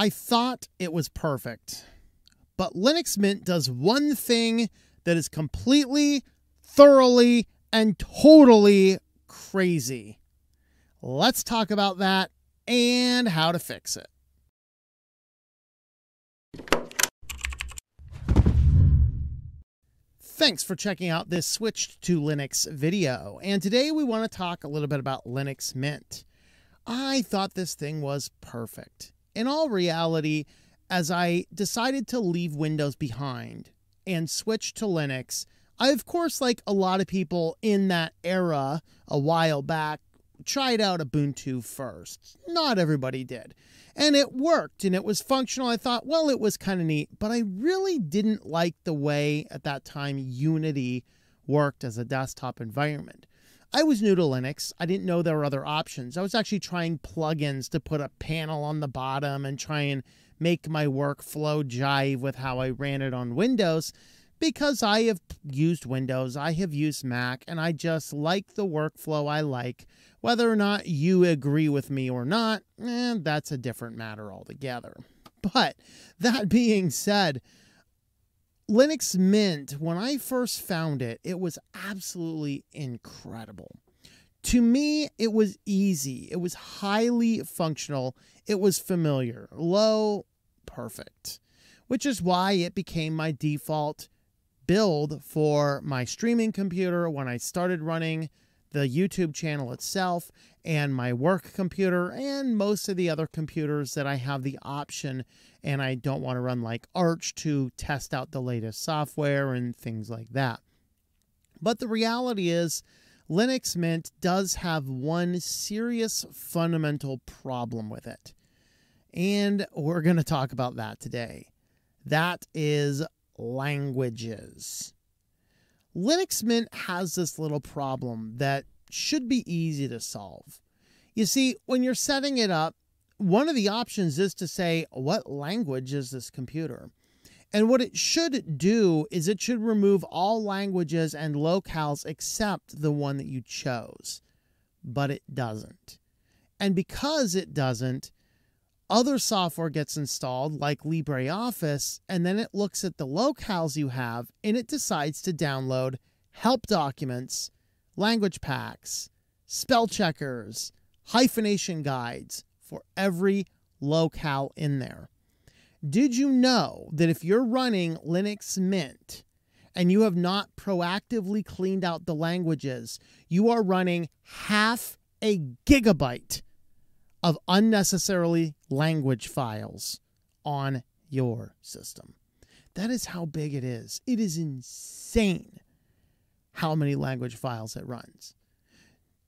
I thought it was perfect. But Linux Mint does one thing that is completely, thoroughly, and totally crazy. Let's talk about that and how to fix it. Thanks for checking out this switched to Linux video. And today we want to talk a little bit about Linux Mint. I thought this thing was perfect. In all reality, as I decided to leave Windows behind and switch to Linux, I, of course, like a lot of people in that era a while back, tried out Ubuntu first. Not everybody did. And it worked and it was functional. I thought, well, it was kind of neat, but I really didn't like the way at that time Unity worked as a desktop environment. I was new to Linux. I didn't know there were other options. I was actually trying plugins to put a panel on the bottom and try and make my workflow jive with how I ran it on Windows because I have used Windows, I have used Mac, and I just like the workflow I like. Whether or not you agree with me or not, eh, that's a different matter altogether. But that being said, Linux Mint, when I first found it, it was absolutely incredible. To me, it was easy. It was highly functional. It was familiar, low, perfect, which is why it became my default build for my streaming computer when I started running the YouTube channel itself and my work computer and most of the other computers that I have the option and I don't want to run like Arch to test out the latest software and things like that. But the reality is, Linux Mint does have one serious fundamental problem with it. And we're going to talk about that today. That is languages. Linux Mint has this little problem that should be easy to solve. You see, when you're setting it up, one of the options is to say, what language is this computer? And what it should do is it should remove all languages and locales except the one that you chose. But it doesn't. And because it doesn't, other software gets installed like LibreOffice, and then it looks at the locales you have and it decides to download help documents, language packs, spell checkers, hyphenation guides for every locale in there. Did you know that if you're running Linux Mint and you have not proactively cleaned out the languages, you are running half a gigabyte of unnecessarily language files on your system. That is how big it is. It is insane how many language files it runs.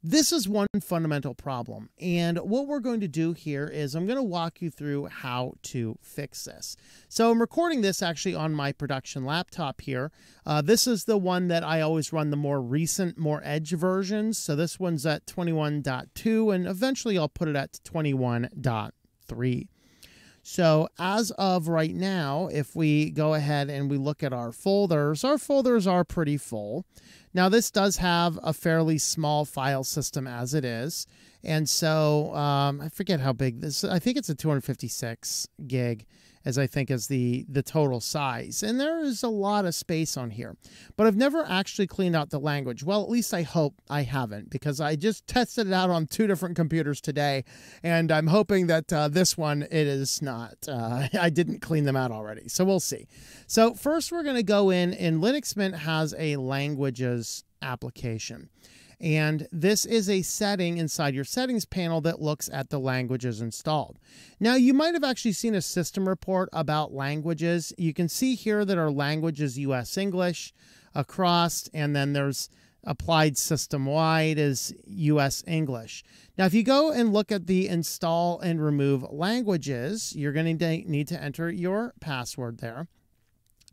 This is one fundamental problem. And what we're going to do here is I'm going to walk you through how to fix this. So I'm recording this actually on my production laptop here. Uh, this is the one that I always run the more recent, more edge versions. So this one's at 21.2 and eventually I'll put it at 21.3. So as of right now, if we go ahead and we look at our folders, our folders are pretty full. Now this does have a fairly small file system as it is. And so um, I forget how big this, I think it's a 256 gig as I think is the the total size. And there is a lot of space on here. But I've never actually cleaned out the language. Well, at least I hope I haven't because I just tested it out on two different computers today and I'm hoping that uh, this one it is not. Uh, I didn't clean them out already. So we'll see. So first we're going to go in and Linux Mint has a languages application. And this is a setting inside your settings panel that looks at the languages installed. Now, you might have actually seen a system report about languages. You can see here that our language is US English across, and then there's applied system wide is US English. Now, if you go and look at the install and remove languages, you're going to need to enter your password there.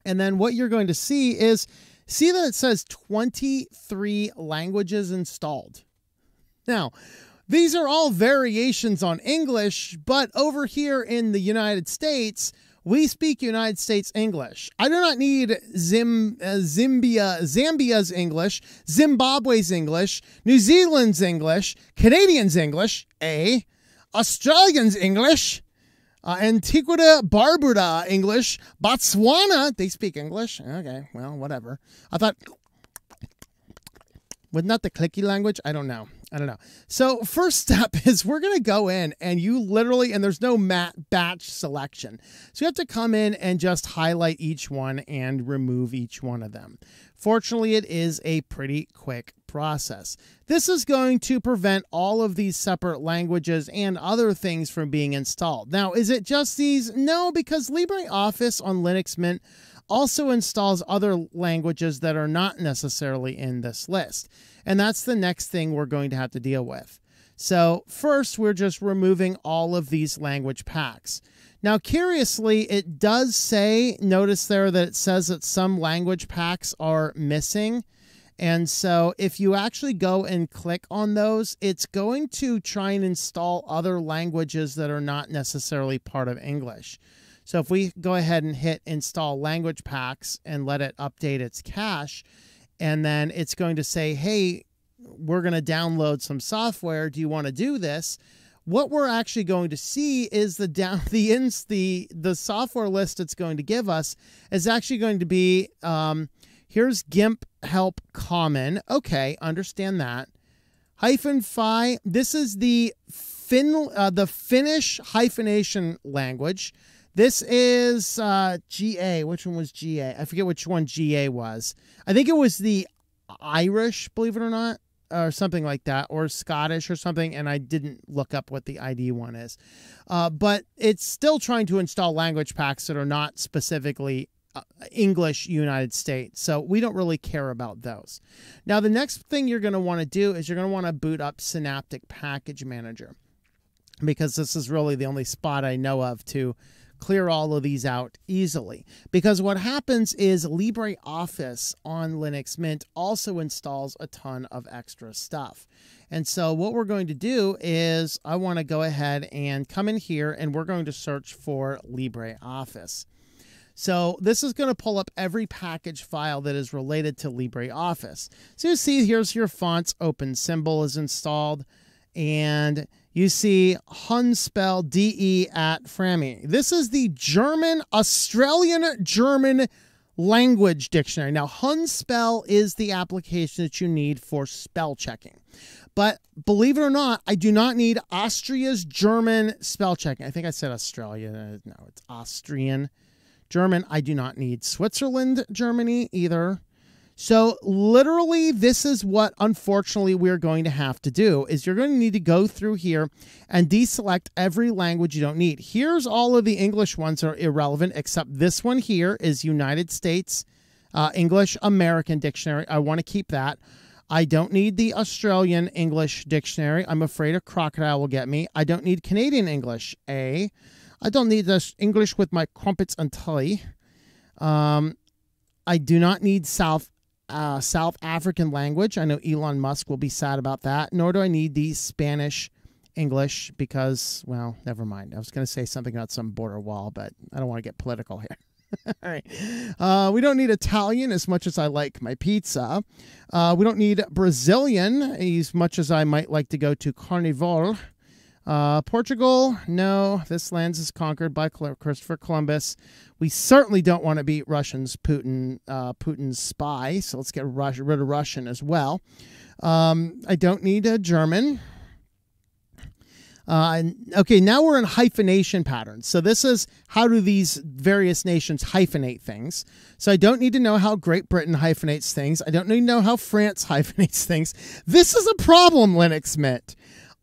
And then what you're going to see is See that it says 23 languages installed. Now, these are all variations on English, but over here in the United States, we speak United States English. I do not need Zim, uh, Zimbia, Zambia's English, Zimbabwe's English, New Zealand's English, Canadians English, A, Australians English, Uh, Antigua Barbuda English. Botswana, they speak English. Okay, well, whatever. I thought, was not the clicky language? I don't know. I don't know. So first step is we're going to go in and you literally, and there's no mat batch selection. So you have to come in and just highlight each one and remove each one of them. Fortunately, it is a pretty quick process. This is going to prevent all of these separate languages and other things from being installed. Now, is it just these? No, because LibreOffice on Linux Mint also installs other languages that are not necessarily in this list. And that's the next thing we're going to have to deal with. So first, we're just removing all of these language packs. Now, curiously, it does say, notice there that it says that some language packs are missing. And so if you actually go and click on those, it's going to try and install other languages that are not necessarily part of English. So if we go ahead and hit install language packs and let it update its cache, and then it's going to say, hey, we're going to download some software. Do you want to do this? What we're actually going to see is the down the ins the the software list it's going to give us is actually going to be um, here's GIMP help common. Okay, understand that. Hyphen phi. This is the Fin uh, the Finnish hyphenation language. This is uh, GA. Which one was GA? I forget which one GA was. I think it was the Irish, believe it or not, or something like that, or Scottish or something. And I didn't look up what the ID one is. Uh, but it's still trying to install language packs that are not specifically uh, English United States. So we don't really care about those. Now, the next thing you're going to want to do is you're going to want to boot up Synaptic Package Manager because this is really the only spot I know of to clear all of these out easily. Because what happens is LibreOffice on Linux Mint also installs a ton of extra stuff. And so what we're going to do is I want to go ahead and come in here and we're going to search for LibreOffice. So this is going to pull up every package file that is related to LibreOffice. So you see here's your fonts open symbol is installed and you see Hunspell DE at Frami. This is the German, Australian German language dictionary. Now, Hunspell is the application that you need for spell checking. But believe it or not, I do not need Austria's German spell checking. I think I said Australia. No, it's Austrian. German, I do not need Switzerland, Germany either. So literally this is what unfortunately we're going to have to do is you're going to need to go through here and deselect every language you don't need. Here's all of the English ones are irrelevant except this one here is United States uh, English American Dictionary. I want to keep that. I don't need the Australian English Dictionary. I'm afraid a crocodile will get me. I don't need Canadian English. A. I don't need this English with my crumpets and tully. Um, I do not need South uh, South African language. I know Elon Musk will be sad about that. Nor do I need the Spanish English because, well, never mind. I was going to say something about some border wall, but I don't want to get political here. All right. Uh, we don't need Italian as much as I like my pizza. Uh, we don't need Brazilian as much as I might like to go to Carnival. Uh, Portugal, no, this land is conquered by Christopher Columbus. We certainly don't want to beat Russians, Putin, uh, Putin's spy. So let's get rid of Russian as well. Um, I don't need a German. Uh, okay, now we're in hyphenation patterns. So this is how do these various nations hyphenate things. So I don't need to know how Great Britain hyphenates things. I don't need to know how France hyphenates things. This is a problem, Linux Mint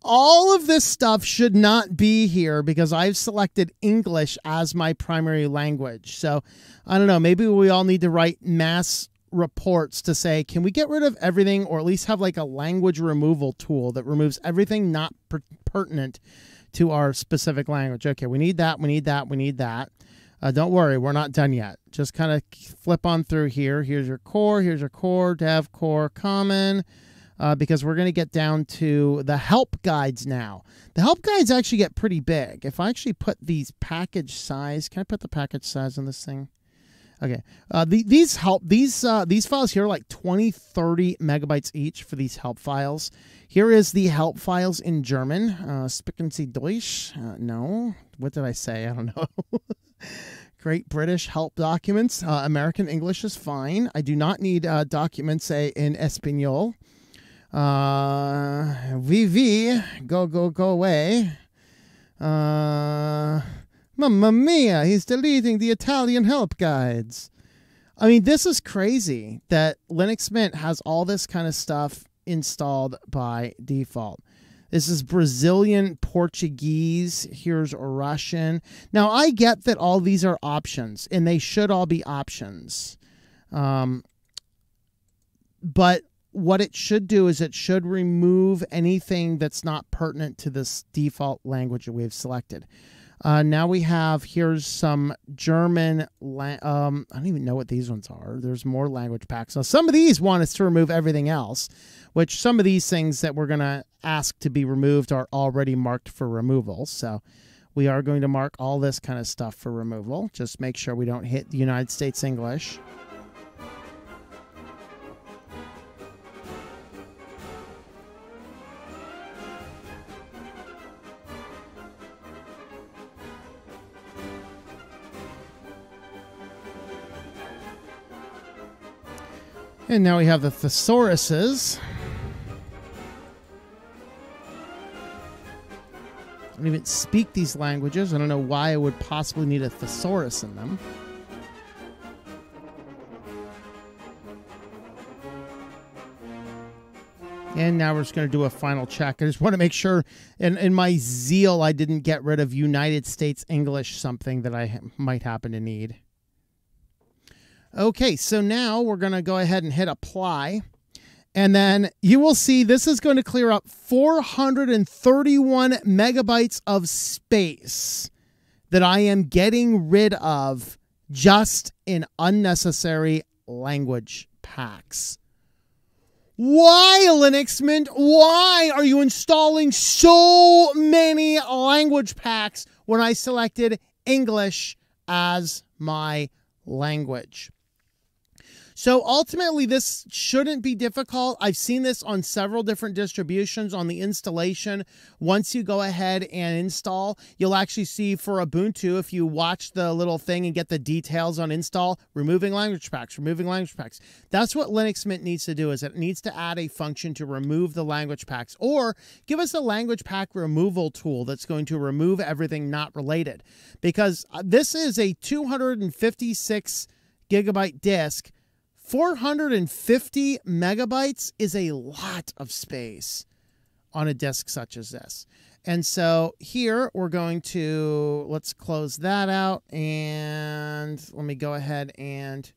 all of this stuff should not be here because I've selected English as my primary language. So I don't know, maybe we all need to write mass reports to say, can we get rid of everything or at least have like a language removal tool that removes everything not per pertinent to our specific language? Okay, we need that, we need that, we need that. Uh, don't worry, we're not done yet. Just kind of flip on through here. Here's your core, here's your core, dev core, common uh, because we're going to get down to the help guides now. The help guides actually get pretty big. If I actually put these package size, can I put the package size on this thing? Okay, uh, the, these help these uh, these files here are like 20, 30 megabytes each for these help files. Here is the help files in German. Uh, Spicken Sie Deutsch? Uh, no, what did I say? I don't know. Great British help documents. Uh, American English is fine. I do not need uh, documents, say, in Espanol. Uh, VV, go, go, go away. Uh, Mamma mia, he's deleting the Italian help guides. I mean, this is crazy that Linux Mint has all this kind of stuff installed by default. This is Brazilian Portuguese. Here's Russian. Now, I get that all these are options, and they should all be options. Um, but what it should do is it should remove anything that's not pertinent to this default language that we've selected. Uh, now we have here's some German. La- um, I don't even know what these ones are. There's more language packs. Now some of these want us to remove everything else, which some of these things that we're gonna ask to be removed are already marked for removal. So we are going to mark all this kind of stuff for removal. Just make sure we don't hit the United States English. And now we have the thesauruses. I don't even speak these languages. I don't know why I would possibly need a thesaurus in them. And now we're just going to do a final check. I just want to make sure, in, in my zeal, I didn't get rid of United States English, something that I might happen to need. Okay, so now we're going to go ahead and hit apply. And then you will see this is going to clear up 431 megabytes of space that I am getting rid of just in unnecessary language packs. Why, Linux Mint? Why are you installing so many language packs when I selected English as my language? So ultimately, this shouldn't be difficult. I've seen this on several different distributions on the installation. Once you go ahead and install, you'll actually see for Ubuntu, if you watch the little thing and get the details on install, removing language packs, removing language packs. That's what Linux Mint needs to do is it needs to add a function to remove the language packs or give us a language pack removal tool that's going to remove everything not related. Because uh, this is a 256 gigabyte disk 450 megabytes is a lot of space on a disk such as this. And so here we're going to, let's close that out and let me go ahead and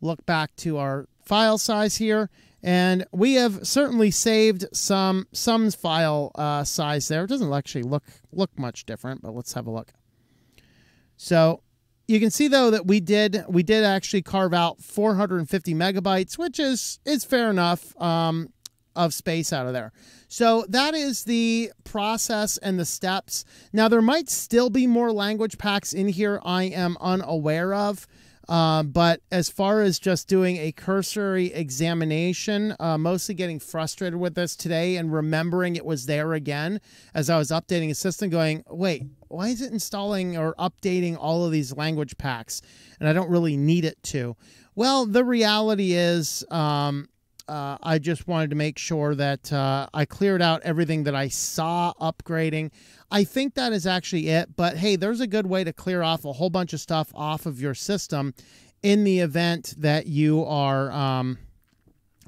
look back to our file size here. And we have certainly saved some some file uh, size there. It doesn't actually look look much different, but let's have a look. So you can see though that we did we did actually carve out 450 megabytes, which is is fair enough um, of space out of there. So that is the process and the steps. Now there might still be more language packs in here I am unaware of. Uh, but as far as just doing a cursory examination, uh, mostly getting frustrated with this today and remembering it was there again as I was updating a system, going, wait, why is it installing or updating all of these language packs? And I don't really need it to. Well, the reality is, um, uh, I just wanted to make sure that uh, I cleared out everything that I saw upgrading. I think that is actually it. But hey, there's a good way to clear off a whole bunch of stuff off of your system in the event that you are um,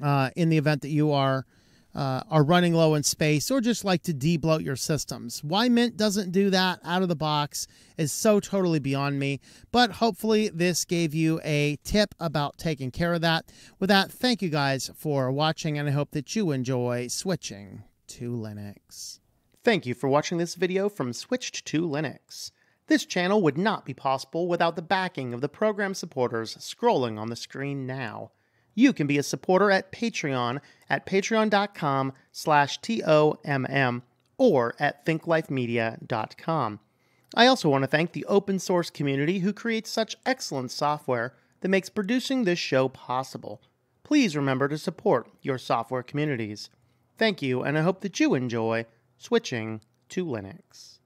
uh, in the event that you are uh, are running low in space or just like to debloat your systems. Why Mint doesn't do that out of the box is so totally beyond me, but hopefully this gave you a tip about taking care of that. With that, thank you guys for watching and I hope that you enjoy switching to Linux. Thank you for watching this video from Switched to Linux. This channel would not be possible without the backing of the program supporters scrolling on the screen now. You can be a supporter at Patreon at patreon.com slash T-O-M-M or at thinklifemedia.com. I also want to thank the open source community who creates such excellent software that makes producing this show possible. Please remember to support your software communities. Thank you, and I hope that you enjoy switching to Linux.